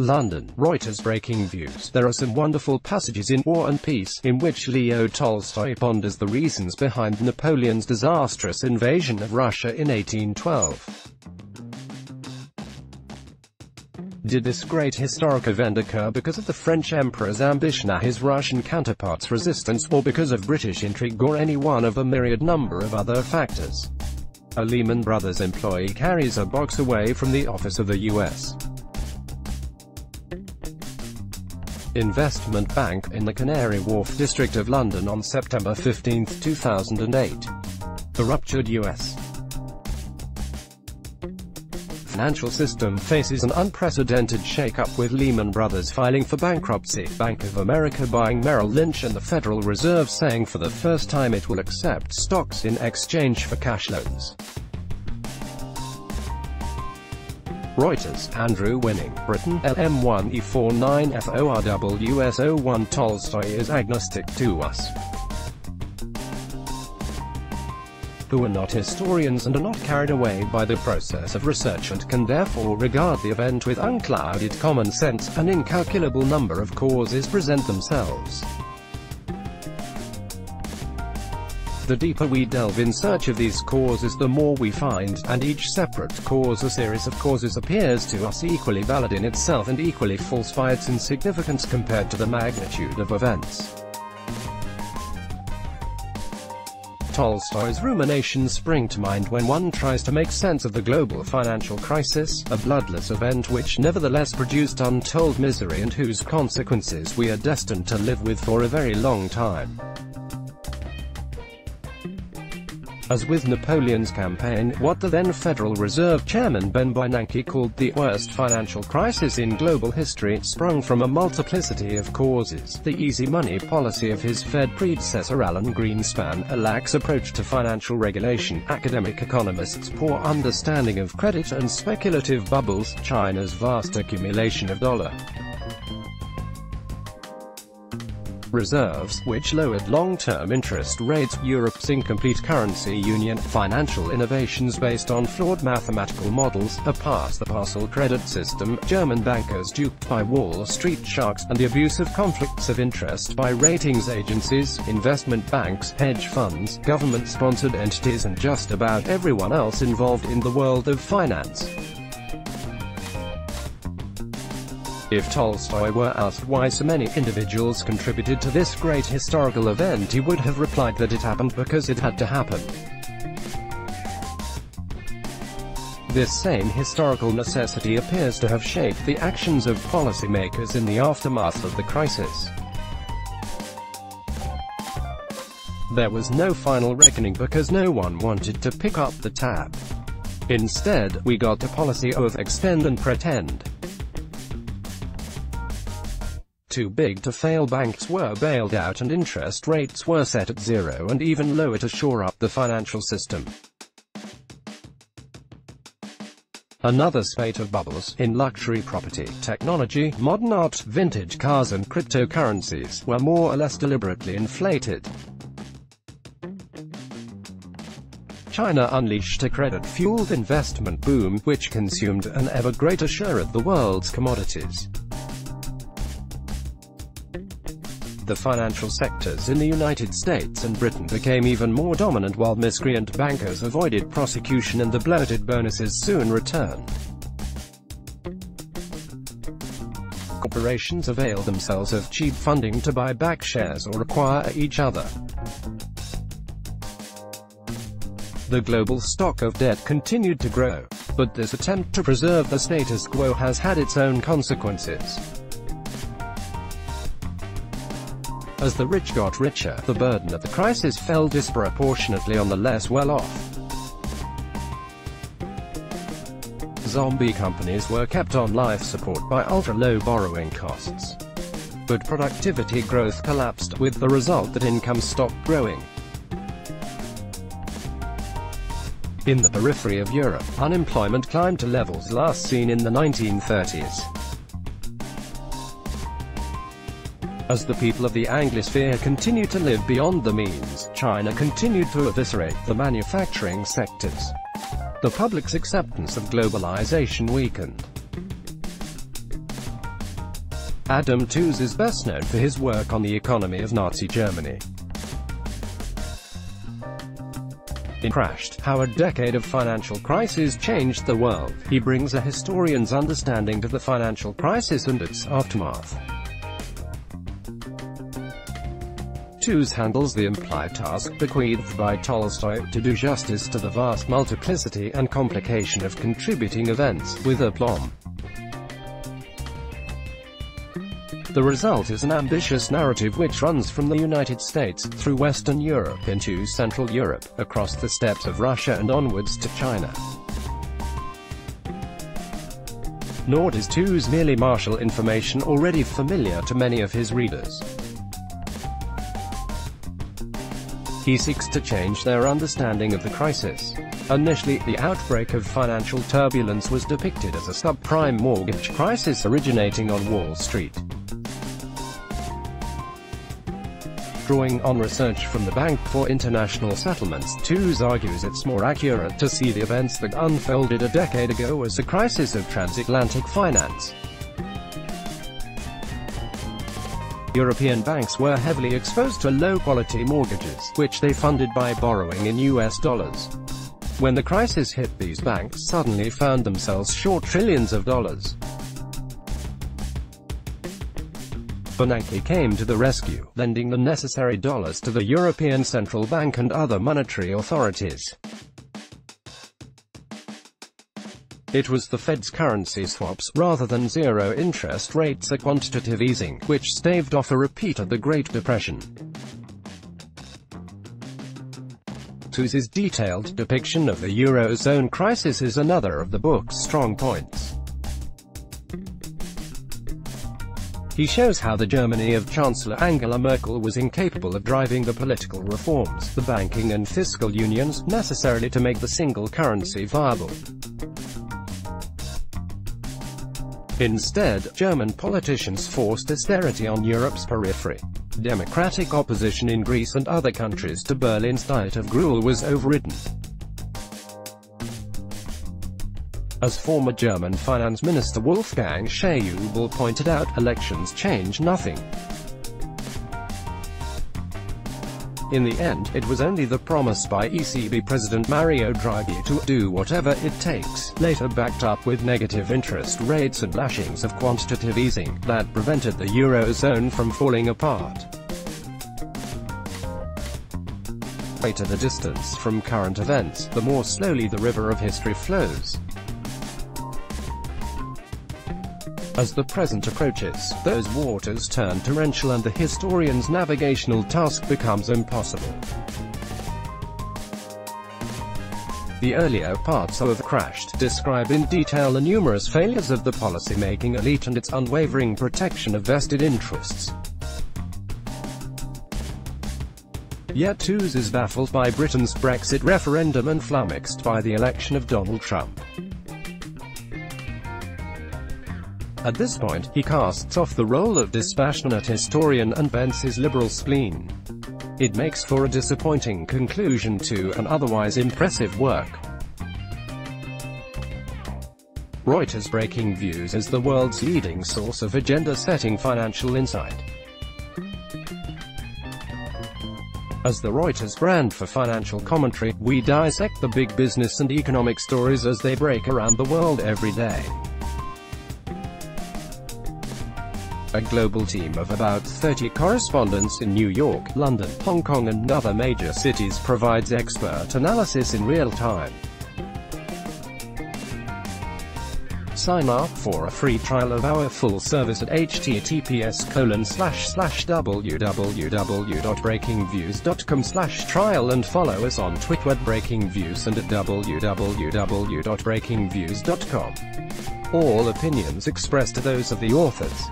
London, Reuters Breakingviews. There are some wonderful passages in War and Peace, in which Leo Tolstoy ponders the reasons behind Napoleon's disastrous invasion of Russia in 1812. Did this great historic event occur because of the French Emperor's ambition or his Russian counterpart's resistance, or because of British intrigue or any one of a myriad number of other factors? A Lehman Brothers employee carries a box away from the office of the U.S. Investment Bank, in the Canary Wharf district of London on September 15, 2008. The ruptured U.S. financial system faces an unprecedented shake-up with Lehman Brothers filing for bankruptcy, Bank of America buying Merrill Lynch and the Federal Reserve saying for the first time it will accept stocks in exchange for cash loans. Reuters, Andrew Winning, Britain, LM1E49FORWS01 Tolstoy is agnostic to us. Who are not historians and are not carried away by the process of research and can therefore regard the event with unclouded common sense, an incalculable number of causes present themselves. The deeper we delve in search of these causes the more we find, and each separate cause or series of causes appears to us equally valid in itself and equally false by its insignificance compared to the magnitude of events. Tolstoy's ruminations spring to mind when one tries to make sense of the global financial crisis, a bloodless event which nevertheless produced untold misery and whose consequences we are destined to live with for a very long time. As with Napoleon's campaign, what the then Federal Reserve Chairman Ben Bernanke called the worst financial crisis in global history, sprung from a multiplicity of causes. The easy money policy of his Fed predecessor Alan Greenspan, a lax approach to financial regulation, academic economists' poor understanding of credit and speculative bubbles, China's vast accumulation of dollar reserves, which lowered long-term interest rates, Europe's incomplete currency union, financial innovations based on flawed mathematical models, a pass-the-parcel credit system, German bankers duped by Wall Street sharks, and the abuse of conflicts of interest by ratings agencies, investment banks, hedge funds, government-sponsored entities and just about everyone else involved in the world of finance. If Tolstoy were asked why so many individuals contributed to this great historical event he would have replied that it happened because it had to happen. This same historical necessity appears to have shaped the actions of policymakers in the aftermath of the crisis. There was no final reckoning because no one wanted to pick up the tab. Instead, we got a policy of extend and pretend. Too big to fail banks were bailed out and interest rates were set at zero and even lower to shore up the financial system. Another spate of bubbles, in luxury property, technology, modern art, vintage cars and cryptocurrencies, were more or less deliberately inflated. China unleashed a credit-fueled investment boom, which consumed an ever greater share of the world's commodities. The financial sectors in the United States and Britain became even more dominant while miscreant bankers avoided prosecution and the bloated bonuses soon returned. Corporations availed themselves of cheap funding to buy back shares or acquire each other. The global stock of debt continued to grow, but this attempt to preserve the status quo has had its own consequences. As the rich got richer, the burden of the crisis fell disproportionately on the less well-off. Zombie companies were kept on life support by ultra-low borrowing costs. But productivity growth collapsed, with the result that income stopped growing. In the periphery of Europe, unemployment climbed to levels last seen in the 1930s. As the people of the Anglosphere continued to live beyond the means, China continued to eviscerate the manufacturing sectors. The public's acceptance of globalization weakened. Adam Tooze is best known for his work on the economy of Nazi Germany. In Crashed, How a Decade of Financial Crises Changed the World, he brings a historian's understanding to the financial crisis and its aftermath. Tooze handles the implied task bequeathed by Tolstoy to do justice to the vast multiplicity and complication of contributing events, with aplomb. The result is an ambitious narrative which runs from the United States, through Western Europe into Central Europe, across the steppes of Russia and onwards to China. Nor is Tooze merely martial information already familiar to many of his readers. He seeks to change their understanding of the crisis. Initially, the outbreak of financial turbulence was depicted as a subprime mortgage crisis originating on Wall Street. drawing on research from the Bank for International Settlements, Tooze argues it's more accurate to see the events that unfolded a decade ago as a crisis of transatlantic finance. European banks were heavily exposed to low-quality mortgages, which they funded by borrowing in US dollars. When the crisis hit these banks suddenly found themselves short trillions of dollars. Bernanke came to the rescue, lending the necessary dollars to the European Central Bank and other monetary authorities. It was the Fed's currency swaps, rather than zero interest rates or quantitative easing, which staved off a repeat of the Great Depression. Tooze's detailed depiction of the Eurozone crisis is another of the book's strong points. He shows how the Germany of Chancellor Angela Merkel was incapable of driving the political reforms, the banking and fiscal unions, necessarily to make the single currency viable. Instead, German politicians forced austerity on Europe's periphery. Democratic opposition in Greece and other countries to Berlin's diet of gruel was overridden. As former German finance minister Wolfgang Schäuble pointed out, elections change nothing. In the end, it was only the promise by ECB President Mario Draghi to do whatever it takes, later backed up with negative interest rates and lashings of quantitative easing, that prevented the Eurozone from falling apart. Greater the distance from current events, the more slowly the river of history flows. As the present approaches, those waters turn torrential and the historian's navigational task becomes impossible. The earlier parts of Crashed describe in detail the numerous failures of the policy-making elite and its unwavering protection of vested interests. Yet Tooze is baffled by Britain's Brexit referendum and flummoxed by the election of Donald Trump. At this point, he casts off the role of dispassionate historian and vents his liberal spleen. It makes for a disappointing conclusion to an otherwise impressive work. Reuters Breakingviews is the world's leading source of agenda-setting financial insight. As the Reuters brand for financial commentary, we dissect the big business and economic stories as they break around the world every day. A global team of about 30 correspondents in New York, London, Hong Kong and other major cities provides expert analysis in real time. Sign up for a free trial of our full service at https colon slash slash www.breakingviews.com slash trial and follow us on Twitter at breakingviews and at www.breakingviews.com. All opinions expressed are those of the authors.